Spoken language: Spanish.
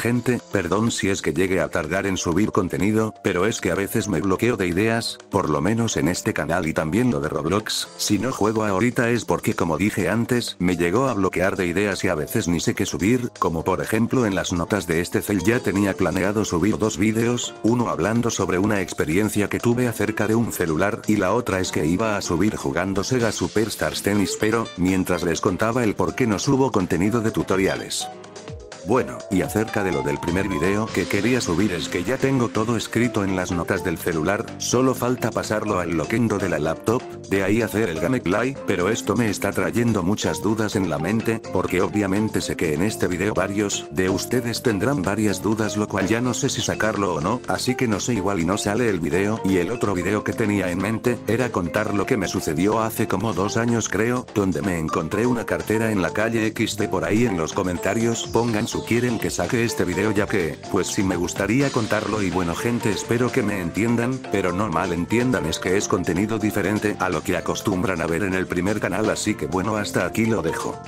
Gente, perdón si es que llegue a tardar en subir contenido, pero es que a veces me bloqueo de ideas, por lo menos en este canal y también lo de Roblox, si no juego ahorita es porque como dije antes, me llegó a bloquear de ideas y a veces ni sé qué subir, como por ejemplo en las notas de este cel ya tenía planeado subir dos vídeos, uno hablando sobre una experiencia que tuve acerca de un celular y la otra es que iba a subir jugando Sega Superstars Tennis pero, mientras les contaba el por qué no subo contenido de tutoriales. Bueno, y acerca de lo del primer video que quería subir es que ya tengo todo escrito en las notas del celular, solo falta pasarlo al loquendo de la laptop, de ahí hacer el gameplay, pero esto me está trayendo muchas dudas en la mente, porque obviamente sé que en este video varios, de ustedes tendrán varias dudas lo cual ya no sé si sacarlo o no, así que no sé igual y no sale el video, y el otro video que tenía en mente, era contar lo que me sucedió hace como dos años creo, donde me encontré una cartera en la calle XT por ahí en los comentarios pongan su quieren que saque este video ya que, pues sí me gustaría contarlo y bueno gente espero que me entiendan, pero no mal entiendan es que es contenido diferente a lo que acostumbran a ver en el primer canal así que bueno hasta aquí lo dejo.